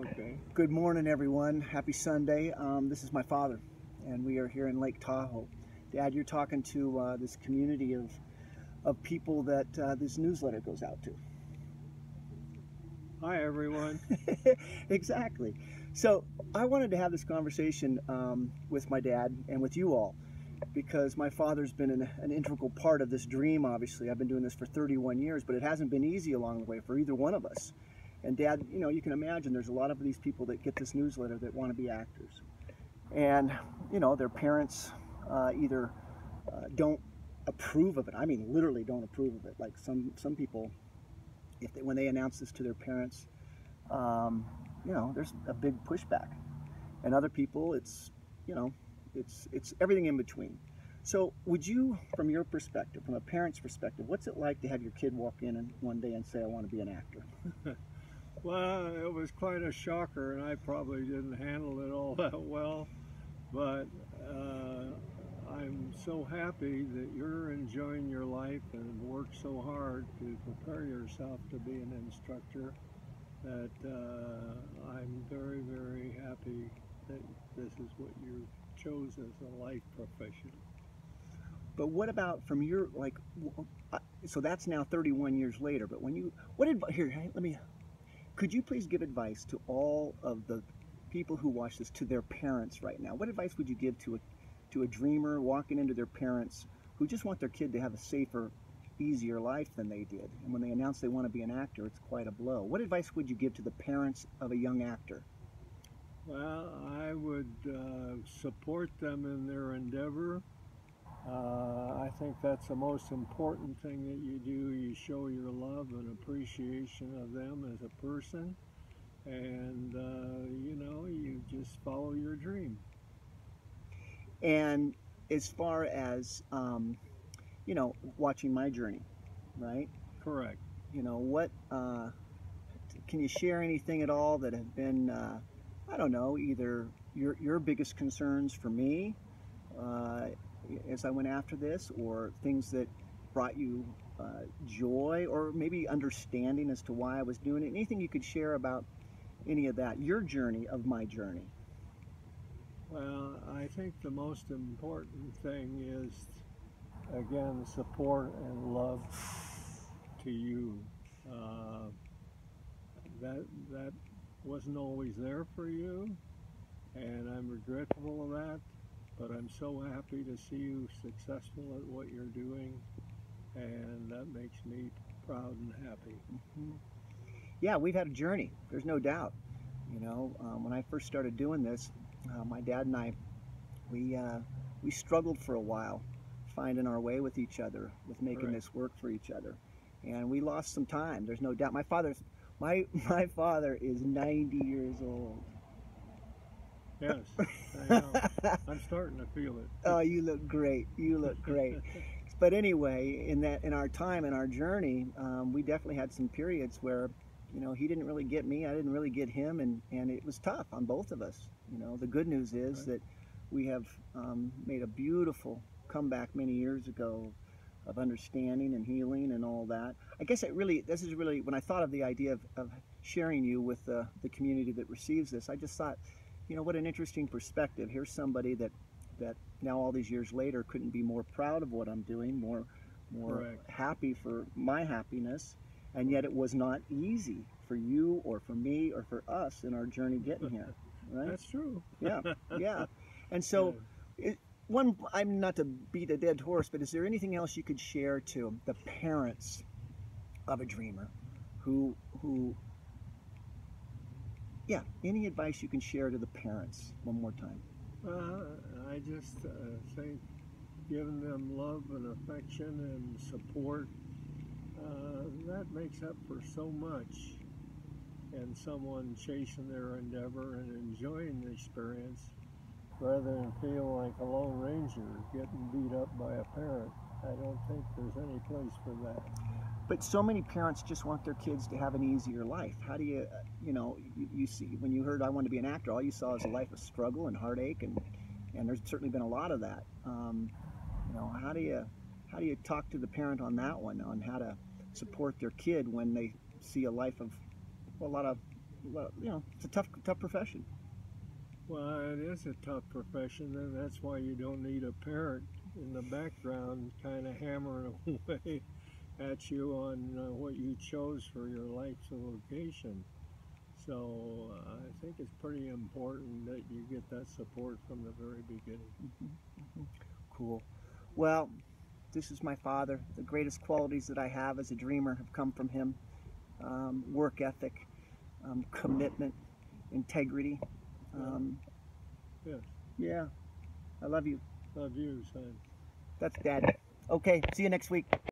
Okay. Good morning, everyone. Happy Sunday. Um, this is my father, and we are here in Lake Tahoe. Dad, you're talking to uh, this community of of people that uh, this newsletter goes out to. Hi, everyone. exactly. So I wanted to have this conversation um, with my dad and with you all because my father's been an, an, integral part of this dream, obviously. I've been doing this for 31 years, but it hasn't been easy along the way for either one of us. And dad, you know, you can imagine there's a lot of these people that get this newsletter that want to be actors. And, you know, their parents uh, either uh, don't approve of it. I mean, literally don't approve of it. Like some, some people, if they, when they announce this to their parents, um, you know, there's a big pushback. And other people, it's, you know, it's, it's everything in between. So would you, from your perspective, from a parent's perspective, what's it like to have your kid walk in and one day and say, I want to be an actor? Well, it was quite a shocker, and I probably didn't handle it all that well. But uh, I'm so happy that you're enjoying your life and worked so hard to prepare yourself to be an instructor that uh, I'm very, very happy that this is what you chose as a life profession. But what about from your like? So that's now 31 years later. But when you what did here? Let me could you please give advice to all of the people who watch this, to their parents right now? What advice would you give to a, to a dreamer walking into their parents who just want their kid to have a safer, easier life than they did? And when they announce they want to be an actor, it's quite a blow. What advice would you give to the parents of a young actor? Well, I would uh, support them in their endeavor. Uh, I think that's the most important thing that you do. You show your love and appreciation of them as a person, and uh, you know, you just follow your dream. And as far as um, you know, watching my journey, right? Correct. You know what? Uh, can you share anything at all that have been, uh, I don't know, either your your biggest concerns for me? Uh, as I went after this, or things that brought you uh, joy, or maybe understanding as to why I was doing it? Anything you could share about any of that, your journey of my journey? Well, I think the most important thing is, again, support and love to you. Uh, that that wasn't always there for you, and I'm regretful of that but I'm so happy to see you successful at what you're doing, and that makes me proud and happy. Mm-hmm. Yeah, we've had a journey. There's no doubt. You know, um, when I first started doing this, uh, my dad and I, we uh, we struggled for a while, finding our way with each other, with making right. this work for each other, and we lost some time. There's no doubt. My father's my my father is 90 years old Yes, I know. I'm starting to feel it. Oh, you look great. You look great. but anyway, in that in our time in our journey, um, we definitely had some periods where, you know, he didn't really get me, I didn't really get him, and and it was tough on both of us. You know, the good news is right. that we have um, made a beautiful comeback many years ago of understanding and healing and all that. I guess it really, this is really, when I thought of the idea of, of sharing you with the, the community that receives this, I just thought, you know, what an interesting perspective. Here's somebody that, that now all these years later couldn't be more proud of what I'm doing, more, more happy for my happiness, and yet it was not easy for you or for me or for us in our journey getting here. Right? That's true. yeah, yeah. And so, yeah. It, one, I'm not to beat a dead horse, but is there anything else you could share to the parents of a dreamer who who yeah, any advice you can share to the parents one more time? Uh, I just uh, think giving them love and affection and support, uh, that makes up for so much. And someone chasing their endeavor and enjoying the experience rather than feel like a Lone Ranger getting beat up by a parent. I don't think there's any place for that. But so many parents just want their kids to have an easier life. How do you, uh, you know, you, you see, when you heard I want to be an actor, all you saw is a life of struggle and heartache, and, and there's certainly been a lot of that. Um, you know, how do you, how do you talk to the parent on that one, on how to support their kid when they see a life of well, a lot of well, you know, it's a tough, tough profession. Well, it is a tough profession, and that's why you don't need a parent in the background kind of hammering away at you on uh, what you chose for your life's vocation. So uh, I think it's pretty important that you get that support from the very beginning. Cool. Well, this is my father. The greatest qualities that I have as a dreamer have come from him um, work ethic, um, commitment, integrity. Um, Yes. yeah, I love you. Love you, son. That's dad. Okay, see you next week.